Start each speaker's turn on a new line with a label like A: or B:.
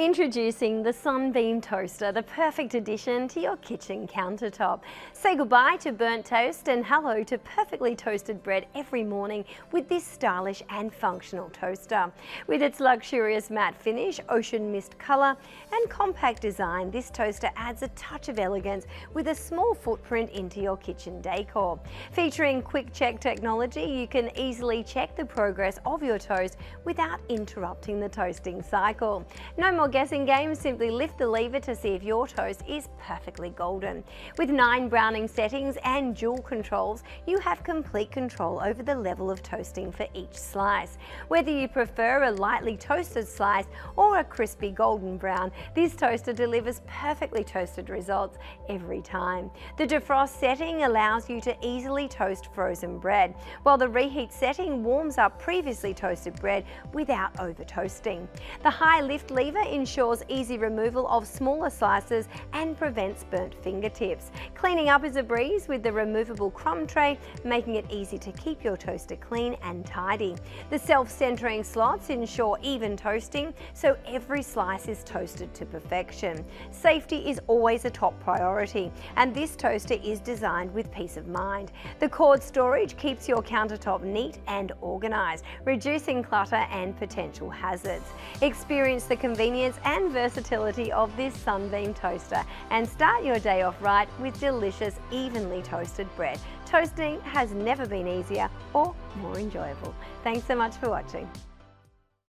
A: Introducing the Sunbeam Toaster, the perfect addition to your kitchen countertop. Say goodbye to burnt toast and hello to perfectly toasted bread every morning with this stylish and functional toaster. With its luxurious matte finish, ocean mist colour and compact design, this toaster adds a touch of elegance with a small footprint into your kitchen decor. Featuring quick check technology, you can easily check the progress of your toast without interrupting the toasting cycle. No more guessing game, simply lift the lever to see if your toast is perfectly golden. With nine browning settings and dual controls, you have complete control over the level of toasting for each slice. Whether you prefer a lightly toasted slice or a crispy golden brown, this toaster delivers perfectly toasted results every time. The defrost setting allows you to easily toast frozen bread, while the reheat setting warms up previously toasted bread without over toasting. The high lift lever ensures easy removal of smaller slices and prevents burnt fingertips. Cleaning up is a breeze with the removable crumb tray, making it easy to keep your toaster clean and tidy. The self-centering slots ensure even toasting, so every slice is toasted to perfection. Safety is always a top priority, and this toaster is designed with peace of mind. The cord storage keeps your countertop neat and organised, reducing clutter and potential hazards. Experience the convenience and versatility of this Sunbeam toaster and start your day off right with delicious evenly toasted bread. Toasting has never been easier or more enjoyable. Thanks so much for watching.